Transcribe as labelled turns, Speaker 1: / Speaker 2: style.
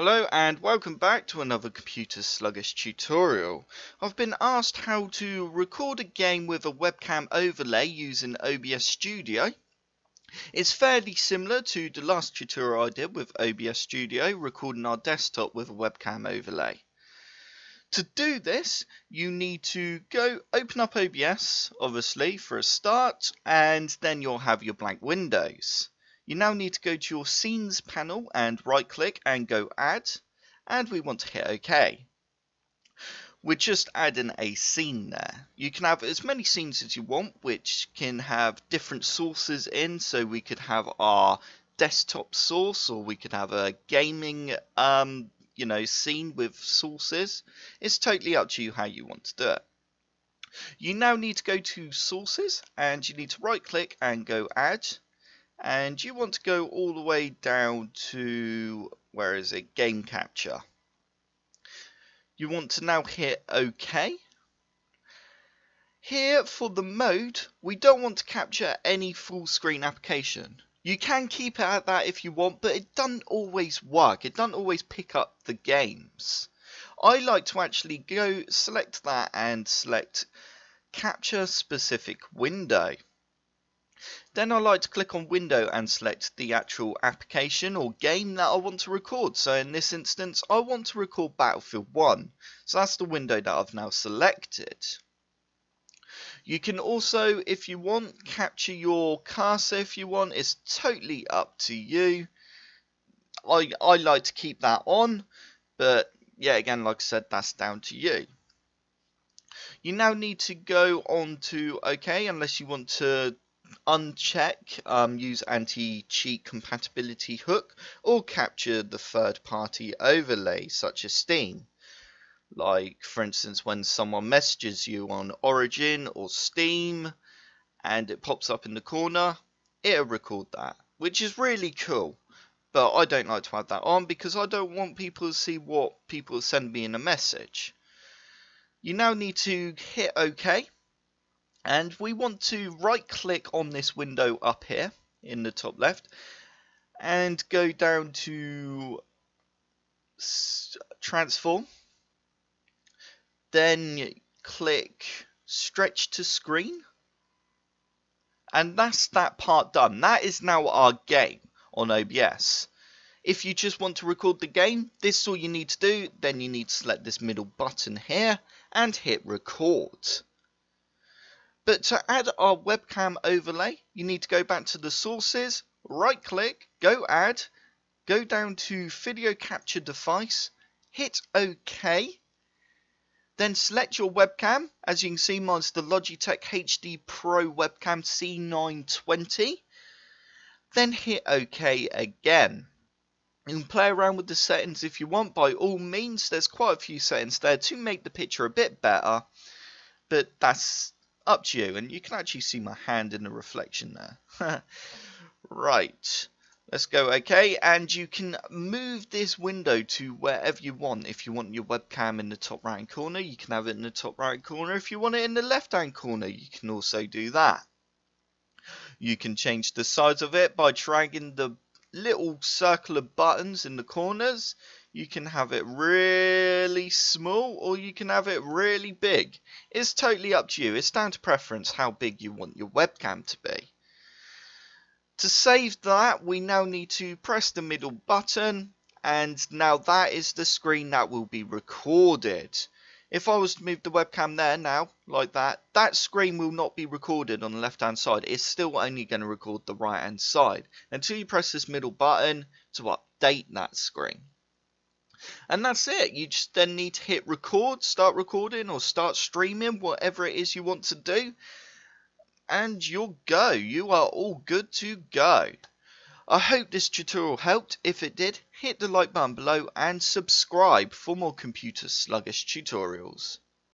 Speaker 1: Hello and welcome back to another Computer Sluggish tutorial. I've been asked how to record a game with a webcam overlay using OBS Studio. It's fairly similar to the last tutorial I did with OBS Studio, recording our desktop with a webcam overlay. To do this, you need to go open up OBS, obviously, for a start, and then you'll have your blank windows. You now need to go to your scenes panel and right click and go add and we want to hit OK. We're just adding a scene there. You can have as many scenes as you want which can have different sources in so we could have our desktop source or we could have a gaming um, you know scene with sources. It's totally up to you how you want to do it. You now need to go to sources and you need to right click and go add and you want to go all the way down to where is it game capture? You want to now hit OK. Here for the mode we don't want to capture any full screen application. You can keep it at that if you want but it doesn't always work. It doesn't always pick up the games. I like to actually go select that and select capture specific window then I like to click on window and select the actual application or game that I want to record. So in this instance, I want to record Battlefield 1. So that's the window that I've now selected. You can also, if you want, capture your cursor if you want. It's totally up to you. I, I like to keep that on, but yeah, again, like I said, that's down to you. You now need to go on to OK, unless you want to uncheck um, use anti-cheat compatibility hook or capture the third-party overlay such as Steam. Like for instance when someone messages you on Origin or Steam and it pops up in the corner, it'll record that, which is really cool. But I don't like to have that on because I don't want people to see what people send me in a message. You now need to hit OK and we want to right click on this window up here in the top left and go down to transform. Then click stretch to screen. And that's that part done. That is now our game on OBS if you just want to record the game this is all you need to do. Then you need to select this middle button here and hit record but to add our webcam overlay, you need to go back to the sources, right click, go add, go down to video capture device, hit OK, then select your webcam. As you can see, mine's the Logitech HD Pro webcam C920. Then hit OK again. You can play around with the settings if you want, by all means. There's quite a few settings there to make the picture a bit better. But that's up to you. And you can actually see my hand in the reflection there. right. Let's go OK. And you can move this window to wherever you want. If you want your webcam in the top right corner, you can have it in the top right corner. If you want it in the left hand corner, you can also do that. You can change the size of it by dragging the little circular buttons in the corners you can have it really small or you can have it really big. It's totally up to you. It's down to preference how big you want your webcam to be. To save that, we now need to press the middle button and now that is the screen that will be recorded. If I was to move the webcam there now, like that, that screen will not be recorded on the left hand side. It's still only going to record the right hand side until you press this middle button to update that screen. And that's it. You just then need to hit record, start recording, or start streaming, whatever it is you want to do. And you'll go. You are all good to go. I hope this tutorial helped. If it did, hit the like button below and subscribe for more computer sluggish tutorials.